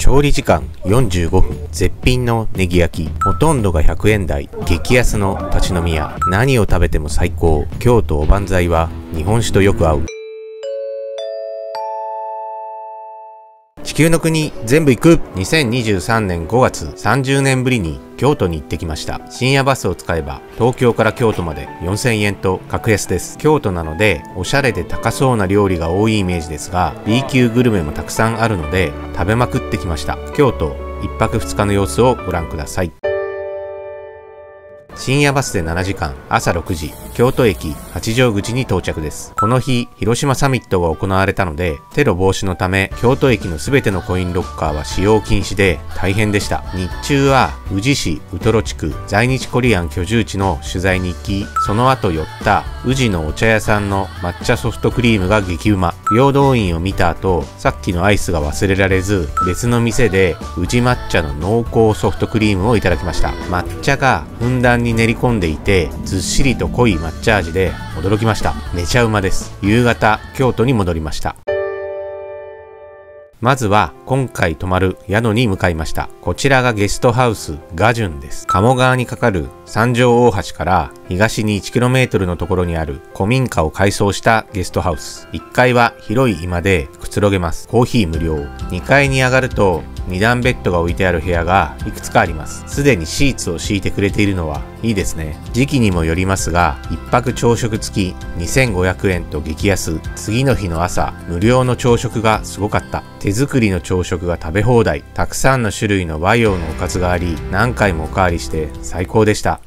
調理時間45分。絶品のネギ焼き。ほとんどが100円台。激安の立ち飲み屋。何を食べても最高。京都おばんざいは日本酒とよく合う。地球の国全部行く。2023年5月30年ぶりに京都に行ってきました。深夜バスを使えば東京から京都まで4000円と格安です。京都なのでおしゃれで高そうな料理が多いイメージですが B 級グルメもたくさんあるので食べまくってきました。京都1泊2日の様子をご覧ください。深夜バスで7時間、朝6時、京都駅八丈口に到着です。この日、広島サミットが行われたので、テロ防止のため、京都駅のすべてのコインロッカーは使用禁止で大変でした。日中は、宇治市ウトロ地区在日コリアン居住地の取材に行き、その後寄った宇治のお茶屋さんの抹茶ソフトクリームが激うま。平等院を見た後、さっきのアイスが忘れられず、別の店で宇治抹茶の濃厚ソフトクリームをいただきました。抹茶がふんだんにに練り込んでいて、ずっしりと濃い抹茶味で驚きました。めちゃうまです。夕方、京都に戻りました。まずは今回泊まる宿に向かいました。こちらがゲストハウスガジュンです。鴨川にかかる三条大橋から東に 1km のところにある古民家を改装したゲストハウス。1階は広い居間でくつろげます。コーヒー無料。2階に上がると2段ベッドが置いてある部屋がいくつかあります。すでにシーツを敷いてくれているのはいいですね。時期にもよりますが、1泊朝食付き2500円と激安。次の日の朝、無料の朝食がすごかった。手作りの朝食が食べ放題。たくさんの種類の和洋のおかずがあり、何回もおかわりして最高でした。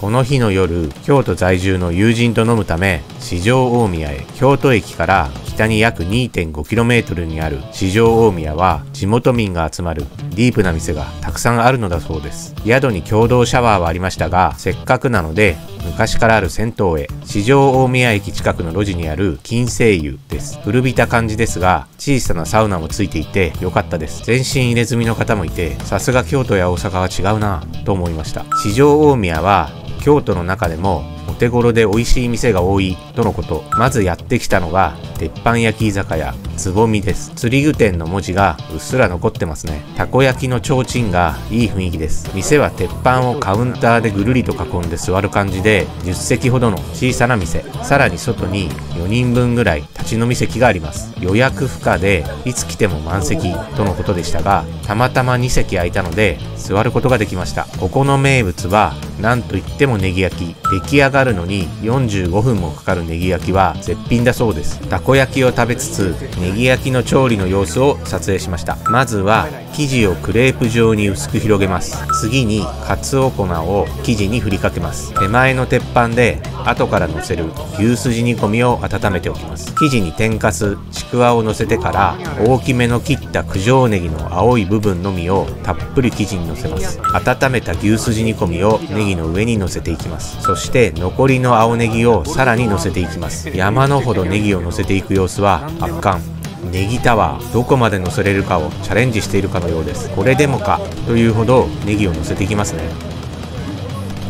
この日の夜、京都在住の友人と飲むため、四条大宮へ、京都駅から北に約 2.5km にある四条大宮は、地元民が集まるディープな店がたくさんあるのだそうです。宿に共同シャワーはありましたが、せっかくなので、昔からある銭湯へ、四条大宮駅近くの路地にある金星湯です。古びた感じですが、小さなサウナもついていて良かったです。全身入れ墨の方もいて、さすが京都や大阪は違うなぁと思いました。四条大宮は京都の中でもお手頃で美味しい店が多いとのこと。まずやってきたのが鉄板焼き居酒屋つぼみです。釣り具店の文字がうっすら残ってますね。たこ焼きの提灯がいい雰囲気です。店は鉄板をカウンターでぐるりと囲んで座る感じで10席ほどの小さな店。さらに外に4人分ぐらい立ち飲み席があります。予約不可でいつ来ても満席とのことでしたが、たまたま2席空いたので座ることができました。ここの名物はなんといってもネギ焼き。出来上がるのに45分もかかるネギ焼きは絶品だそうです。たこ焼きを食べつつ、ネギ焼きの調理の様子を撮影しました。まずは、生地をクレープ状に薄く広げます。次に、かつお粉を生地に振りかけます。手前の鉄板で、後から乗せる牛すじ煮込みを温めておきます。生地に天かす、ちくわを乗せてから、大きめの切った九条ネギの青い部分のみをたっぷり生地に乗せます。温めた牛すじ煮込みをネギの上に乗せていきます。そして残りの青ネギをさらに乗せていきます。山のほどネギを乗せていく様子は圧巻。ネギタワーどこまで乗せれるかをチャレンジしているかのようです。これでもかというほどネギを乗せていきますね。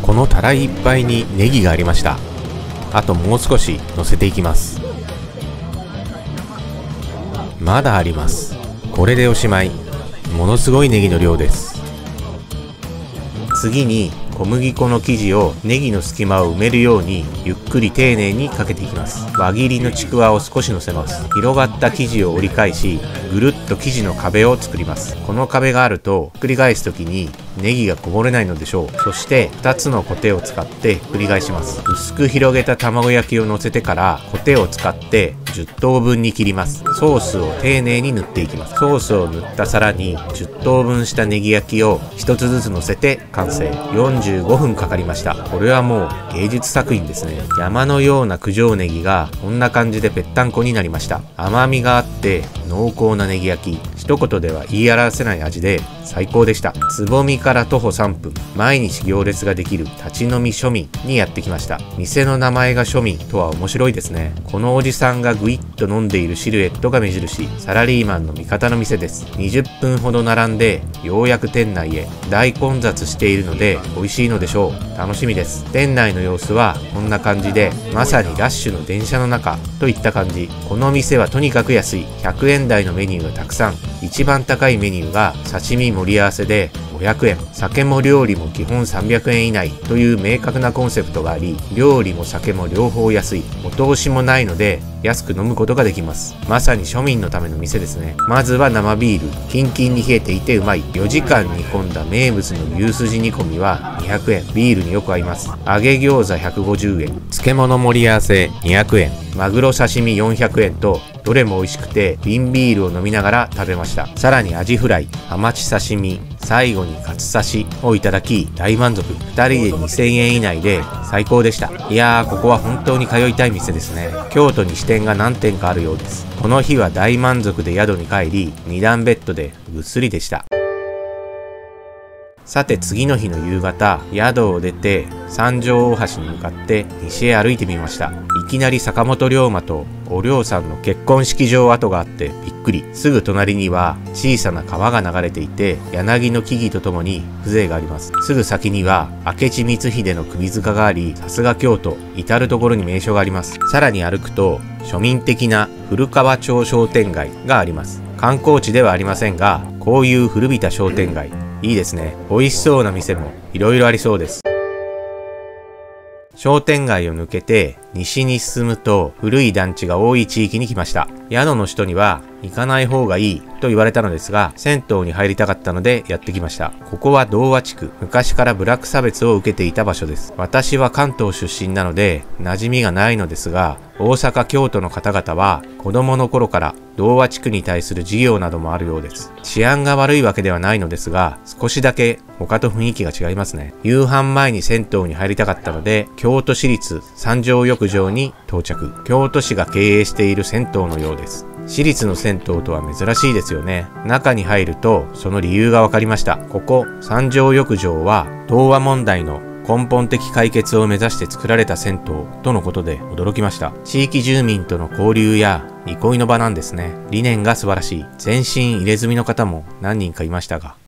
このたらいいっぱいにネギがありました。あともう少し乗せていきます。まだあります。これでおしまい。ものすごいネギの量です。次に小麦粉の生地をネギの隙間を埋めるようにゆっくり丁寧にかけていきます。輪切りのちくわを少し乗せます。広がった生地を折り返しぐるっと生地の壁を作ります。この壁があるとひっくり返す時にネギがこぼれないのでしょう。そして2つのコテを使って繰り返します。薄く広げた卵焼きを乗せてからコテを使って10等分に切ります。ソースを丁寧に塗っていきます。ソースを塗った皿に10等分したネギ焼きを1つずつ乗せて完成。45分かかりました。これはもう芸術作品ですね。山のような九条ネギがこんな感じでぺったんこになりました。甘みがあって濃厚なネギ焼き一言では言い表せない味で最高でした。つぼみから徒歩3分、毎日行列ができる立ち飲み庶民にやってきました。店の名前が庶民とは面白いですね。このおじさんがぐいっと飲んでいるシルエットが目印、サラリーマンの味方の店です。20分ほど並んで、ようやく店内へ。大混雑しているので、美味しいのでしょう。楽しみです。店内の様子はこんな感じで、まさにラッシュの電車の中といった感じ。この店はとにかく安い。100円台のニューがたくさん。一番高いメニューが刺身盛り合わせで500円。酒も料理も基本300円以内という明確なコンセプトがあり、料理も酒も両方安い。お通しもないので、安く飲むことができます。まさに庶民のための店ですね。まずは生ビール。キンキンに冷えていてうまい。4時間煮込んだ名物の牛すじ煮込みは200円。ビールによく合います。揚げ餃子150円。漬物盛り合わせ200円。マグロ刺身400円とどれも美味しくて瓶ビールを飲みながら食べましたさらにアジフライハマチ刺身最後にカツ刺しをいただき大満足。2人で2000円以内で最高でした。いやーここは本当に通いたい店ですね。京都に支店が何店かあるようです。この日は大満足で宿に帰り2段ベッドでぐっすりでした。さて次の日の夕方、宿を出て三条大橋に向かって西へ歩いてみました。いきなり坂本龍馬とお龍さんの結婚式場跡があってびっくり。すぐ隣には小さな川が流れていて、柳の木々とともに風情があります。すぐ先には明智光秀の首塚があり、さすが京都、至る所に名所があります。さらに歩くと庶民的な古川町商店街があります。観光地ではありませんが、こういう古びた商店街、いいですね。美味しそうな店もいろいろありそうです。商店街を抜けて西に進むと古い団地が多い地域に来ました。宿の人には行かない方がいいと言われたのですが、銭湯に入りたかったのでやってきました。ここは童話地区。昔からブラック差別を受けていた場所です。私は関東出身なので馴染みがないのですが、大阪、京都の方々は子供の頃から童話地区に対する事業などもあるようです。治安が悪いわけではないのですが、少しだけ他と雰囲気が違いますね。夕飯前に銭湯に入りたかったので、京都市立三条浴場に到着。京都市が経営している銭湯のようです。私立の銭湯とは珍しいですよね。中に入るとその理由が分かりました。ここ三条浴場は童話問題の根本的解決を目指して作られた銭湯とのことで驚きました。地域住民との交流や憩いの場なんですね。理念が素晴らしい。全身入れ墨の方も何人かいましたが、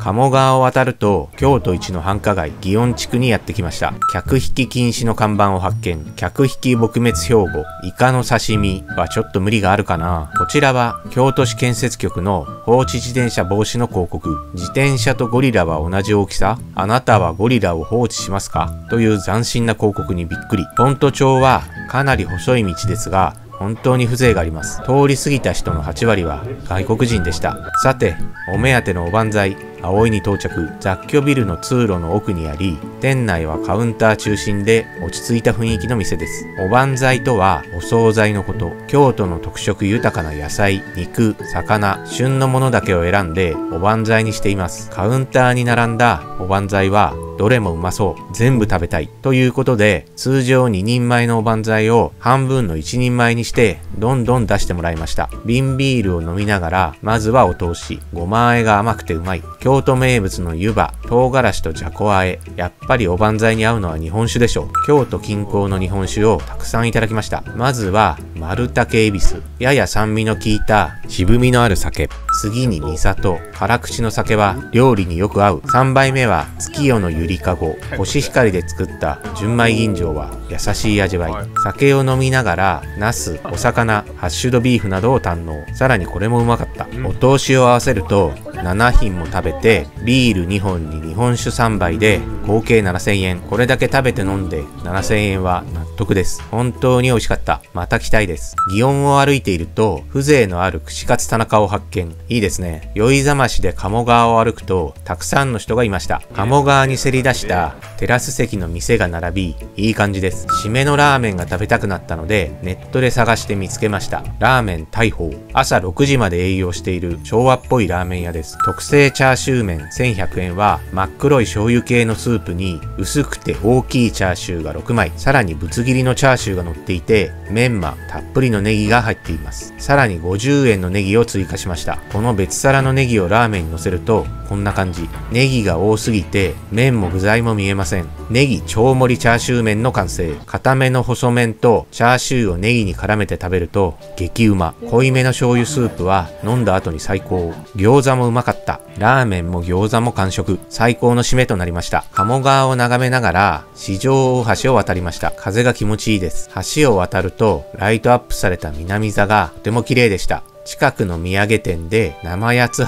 鴨川を渡ると、京都一の繁華街、祇園地区にやってきました。客引き禁止の看板を発見。客引き撲滅標語、イカの刺身はちょっと無理があるかな。こちらは、京都市建設局の放置自転車防止の広告。自転車とゴリラは同じ大きさあなたはゴリラを放置しますか？という斬新な広告にびっくり。フォント帳はかなり細い道ですが、本当に風情があります。通り過ぎた人の8割は外国人でした。さて、お目当てのおばんざい、葵に到着。雑居ビルの通路の奥にあり、店内はカウンター中心で落ち着いた雰囲気の店です。おばんざいとはお惣菜のこと。京都の特色豊かな野菜、肉、魚、旬のものだけを選んでおばんざいにしています。カウンターに並んだおばんざいはどれもうまそう。全部食べたい。ということで、通常2人前のおばんざいを半分の1人前にして、どんどん出してもらいました。瓶ビールを飲みながら、まずはお通し。ごま和えが甘くてうまい。京都名物の湯葉、唐辛子とじゃこ和え。やっぱりおばんざいに合うのは日本酒でしょう。京都近郊の日本酒をたくさんいただきました。まずは、丸竹恵比寿。やや酸味の効いた渋みのある酒。次に三里。辛口の酒は料理によく合う。3杯目は月夜のゆりかご。コシヒカリで作った純米吟醸は優しい味わい。酒を飲みながら、ナス、お魚、ハッシュドビーフなどを堪能。さらにこれもうまかった。お通しを合わせると、7品も食べて、ビール2本に日本酒3杯で合計7000円。これだけ食べて飲んで7000円は納得です。本当に美味しかった。また来たいです。祇園を歩いていると、風情のある串カツ田中を発見。いいですね。酔いざましで鴨川を歩くと、たくさんの人がいました。鴨川にせり出したテラス席の店が並び、いい感じです。締めのラーメンが食べたくなったので、ネットで探して見つけました。ラーメン大砲。朝6時まで営業している昭和っぽいラーメン屋です。特製チャーシュー麺1100円は真っ黒い醤油系のスープに薄くて大きいチャーシューが6枚、さらにぶつ切りのチャーシューが乗っていて、メンマ、たっぷりのネギが入っています。さらに50円のネギを追加しました。この別皿のネギをラーメンに乗せると、こんな感じ。ネギが多すぎて、麺も具材も見えません。ネギ超盛りチャーシュー麺の完成。固めの細麺とチャーシューをネギに絡めて食べると、激うま。濃いめの醤油スープは飲んだ後に最高。餃子もうまかった。ラーメンも餃子も完食。最高の締めとなりました。鴨川を眺めながら、市場大橋を渡りました。風が気持ちいいです。橋を渡ると、ライトアップされた南座がとても綺麗でした。近くの土産店で生八つ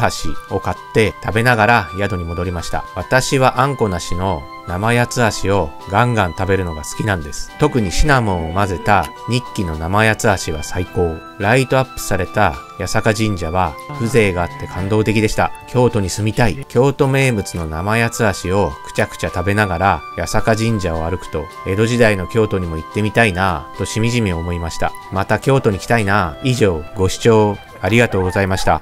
橋を買って食べながら宿に戻りました。私はあんこなしの生八つ橋をガンガン食べるのが好きなんです。特にシナモンを混ぜた日記の生八つ橋は最高。ライトアップされた八坂神社は風情があって感動的でした。京都に住みたい。京都名物の生八つ橋をくちゃくちゃ食べながら八坂神社を歩くと江戸時代の京都にも行ってみたいなぁとしみじみ思いました。また京都に来たいなぁ。以上、ご視聴ありがとうございました。